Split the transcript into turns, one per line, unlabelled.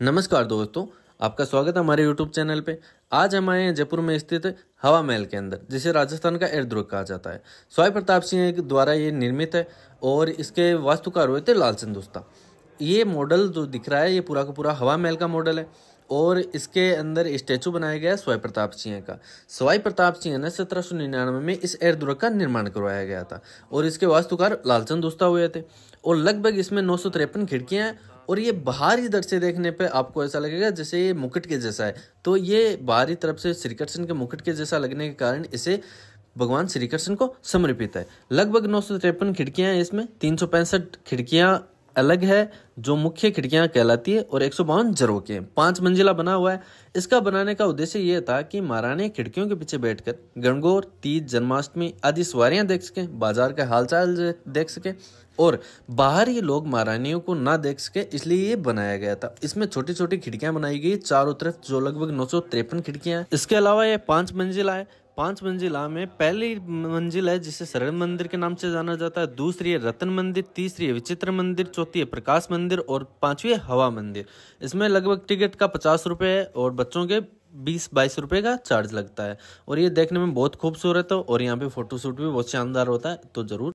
नमस्कार दोस्तों, आपका स्वागत है हमारे YouTube चैनल पे। आज हम आए हैं जयपुर में स्थित हवा महल के अंदर, जिसे राजस्थान का एयरद्रुग कहा जाता है। स्वाई प्रताप सिंह द्वारा ये निर्मित है और इसके वास्तुकार हुए थे लालचंद दोस्ता ये मॉडल जो दिख रहा है, ये पूरा का पूरा हवा महल का मॉडल है और इसके अंदर स्टेचू बनाया गया है स्वाई प्रताप सिंह का। स्वाई प्रताप सिंह ने सत्रह सौ निन्यानवे में इस एयरद्रुग का निर्माण करवाया गया था और इसके वास्तुकार लालचंद दोस्ता हुए थे और लगभग इसमें नौ सौ तिरपन खिड़कियाँ हैं और ये बाहरी दर से देखने पे आपको ऐसा लगेगा जैसे ये मुकुट के जैसा है। तो ये बाहरी तरफ़ से श्री कृष्ण के मुकुट के जैसा लगने के कारण इसे भगवान श्री कृष्ण को समर्पित है। लगभग नौ सौ तिरपन खिड़कियाँ हैं इसमें, तीन सौ पैंसठ खिड़कियाँ अलग है, जो मुख्य खिड़कियाँ कहलाती है और एक सौ बावन जरो के। पाँच मंजिला बना हुआ है। इसका बनाने का उद्देश्य यह था कि महारानी खिड़कियों के पीछे बैठकर गणगौर, तीज, जन्माष्टमी आदि सवारियाँ देख सके, बाज़ार का हालचाल देख सके और बाहरी लोग महारानियों को ना देख सके, इसलिए ये बनाया गया था। इसमें छोटी छोटी खिड़कियाँ बनाई गई, चारों तरफ़ जो लगभग नौ सौ तिरपन खिड़कियाँ इसके अलावा ये पाँच मंजिला है पाँच मंजिला में पहली मंजिल है, जिसे शरण मंदिर के नाम से जाना जाता है। दूसरी है रतन मंदिर, तीसरी है विचित्र मंदिर, चौथी है प्रकाश मंदिर और पांचवी है हवा मंदिर। इसमें लगभग टिकट का पचास रुपये है और बच्चों के बीस बाईस रुपये का चार्ज लगता है। और ये देखने में बहुत खूबसूरत है और यहाँ पे फोटोशूट भी बहुत शानदार होता है तो ज़रूर